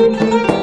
Música